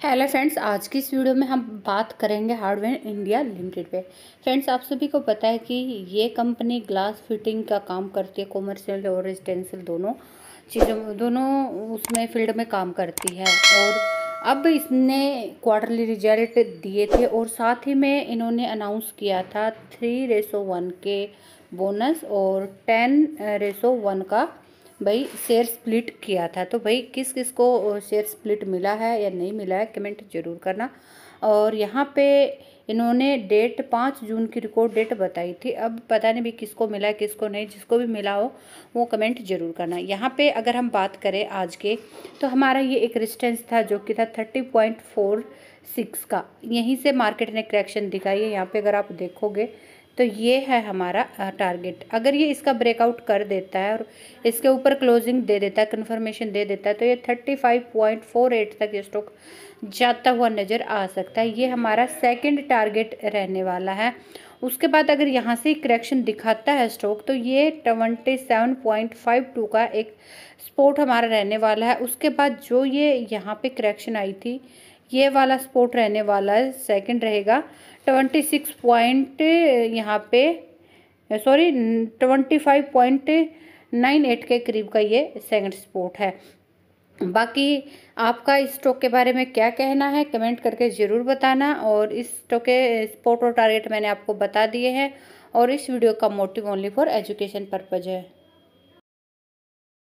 Hello friends आज की इस वीडियो में हम बात करेंगे हार्डवेयर इंडिया लिमिटेड पे। फ्रेंड्स आप सभी को पता है कि ये कंपनी ग्लास फिटिंग का काम करती है कॉमर्शियल और रेजिडेंशियल दोनों चीज़ों दोनों उसमें फ़ील्ड में काम करती है। और अब इसने क्वार्टरली रिज़ल्ट दिए थे और साथ ही में इन्होंने अनाउंस किया था थ्री रेसो वन के बोनस और टेन रेसो वन का भाई शेयर स्प्लिट किया था। तो भाई, किस किस को शेयर स्प्लिट मिला है या नहीं मिला है कमेंट ज़रूर करना। और यहाँ पे इन्होंने डेट पाँच जून की रिकॉर्ड डेट बताई थी। अब पता नहीं भी किसको मिला किसको नहीं, जिसको भी मिला हो, वो कमेंट ज़रूर करना। यहाँ पे अगर हम बात करें आज के तो हमारा ये एक रिस्टेंस था, जो कि था थर्टी पॉइंट फोर सिक्स का। यहीं से मार्केट ने करेक्शन दिखाई है। यहाँ पे अगर आप देखोगे तो ये है हमारा टारगेट अगर ये इसका ब्रेकआउट कर देता है और इसके ऊपर क्लोजिंग दे देता है कन्फर्मेशन दे देता है तो ये thirty five point four eight तक ये स्टॉक जाता हुआ नज़र आ सकता है। ये हमारा सेकंड टारगेट रहने वाला है। उसके बाद अगर यहाँ से करेक्शन दिखाता है स्टॉक तो ये twenty seven point five two का एक स्पोर्ट हमारा रहने वाला है। उसके बाद जो ये यहाँ पे करेक्शन आई थी ये वाला स्पोर्ट रहने वाला है सेकंड रहेगा। ट्वेंटी सिक्स पॉइंट यहाँ पे sorry twenty five point nine eight के करीब का ये सेकंड स्पोर्ट है। बाकी आपका इस स्टॉक के बारे में क्या कहना है कमेंट करके ज़रूर बताना और इस स्टॉक के स्पोर्ट और टारगेट मैंने आपको बता दिए हैं और इस वीडियो का motive only for education purpose है।